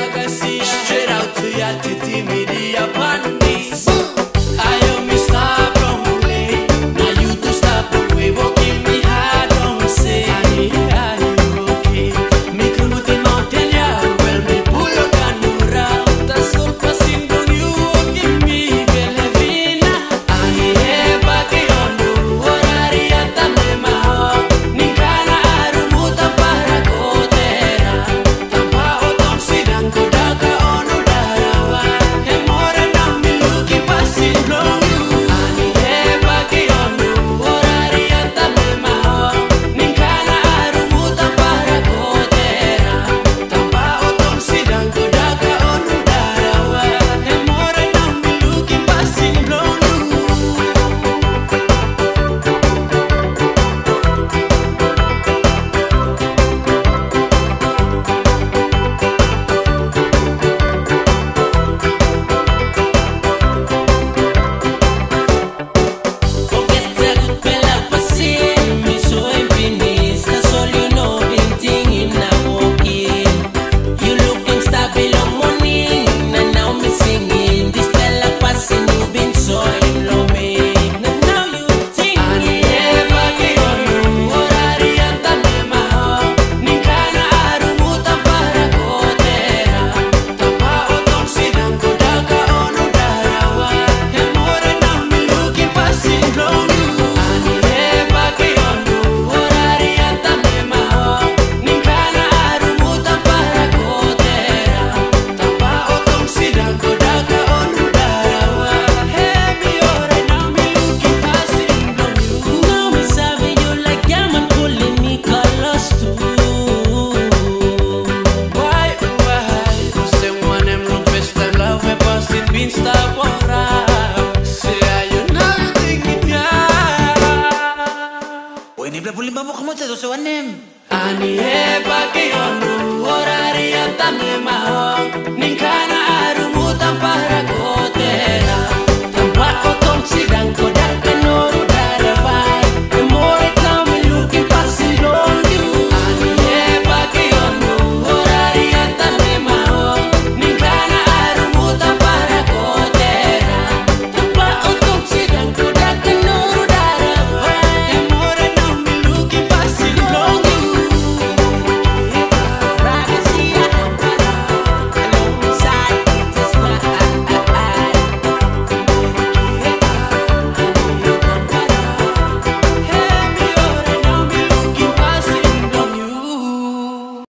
ragazzi, straight out to your titi, Moetje, doe zo anem. Ani e pa ki onu, orari atame maho, ninkana